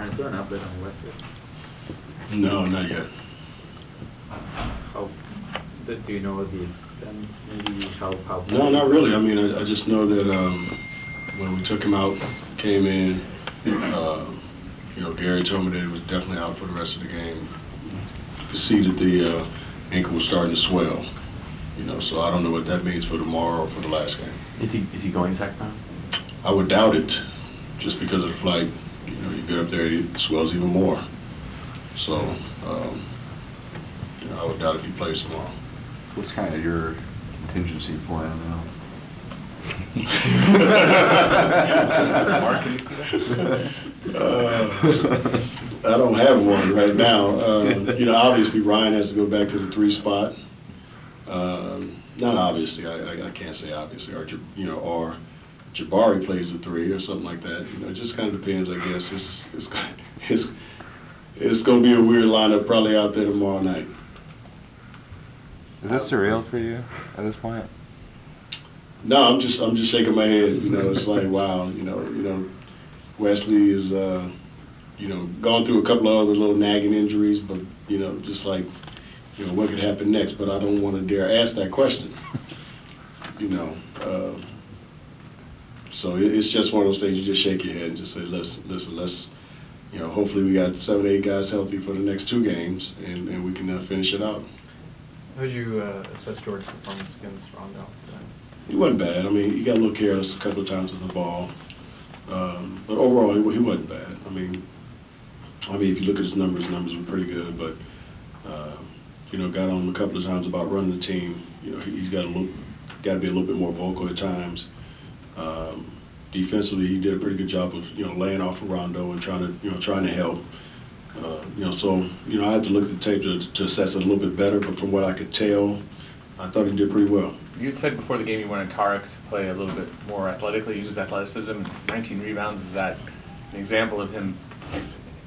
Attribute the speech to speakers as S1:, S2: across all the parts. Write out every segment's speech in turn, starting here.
S1: Is there an update on Wesley?
S2: No, not yet.
S1: How, do do you know the extent, maybe how, how?
S2: No, not really. I mean, I, I just know that, um, when we took him out, came in, uh, you know, Gary told me that he was definitely out for the rest of the game. You could see that the, uh, ankle was starting to swell, you know, so I don't know what that means for tomorrow or for the last game.
S3: Is he, is he going to Sacramento?
S2: I would doubt it, just because of the flight, you know, you get up there, it swells even more. So, um, you know, I would doubt if he plays tomorrow.
S4: What's kind of your contingency plan now?
S3: Mark, can you see that?
S2: Uh, I don't have one right now. Uh, You know, obviously Ryan has to go back to the three spot. Um, Not obviously, I, I- I can't say obviously, or, you know, or Jabari plays the three or something like that. You know, it just kind of depends, I guess. It's, it's, it's, it's gonna be a weird lineup probably out there tomorrow night.
S4: Is this surreal for you at this point?
S2: No, I'm just, I'm just shaking my head, you know, it's like, wow, you know, you know, Wesley is, uh, you know, gone through a couple of other little nagging injuries, but, you know, just like, you know, what could happen next, but I don't want to dare ask that question, you know. uh, So it, it's just one of those things, you just shake your head and just say, listen, listen, let's, you know, hopefully we got seven, eight guys healthy for the next two games, and, and we can uh, finish it out.
S5: How would you uh, assess Jordan's performance against tonight?
S2: He wasn't bad. I mean, he got a little careless a couple of times with the ball. Um, but overall, he, he wasn't bad. I mean, I mean, if you look at his numbers, his numbers were pretty good. But uh, you know, got on him a couple of times about running the team. You know, he, he's got to look, got to be a little bit more vocal at times. Um, defensively, he did a pretty good job of you know laying off of Rondo and trying to you know trying to help. Uh, you know, so you know, I had to look at the tape to, to assess it a little bit better. But from what I could tell, I thought he did pretty well.
S5: You said before the game you wanted Tarik to play a little bit more athletically, use his athleticism. 19 rebounds, is that an example of him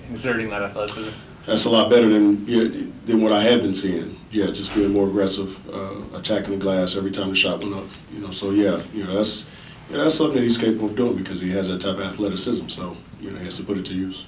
S5: inserting that athleticism?
S2: That's a lot better than, than what I had been seeing. Yeah, just being more aggressive, uh, attacking the glass every time the shot went up. You know, so yeah, you know, that's, yeah, that's something that he's capable of doing because he has that type of athleticism. So, you know, he has to put it to use.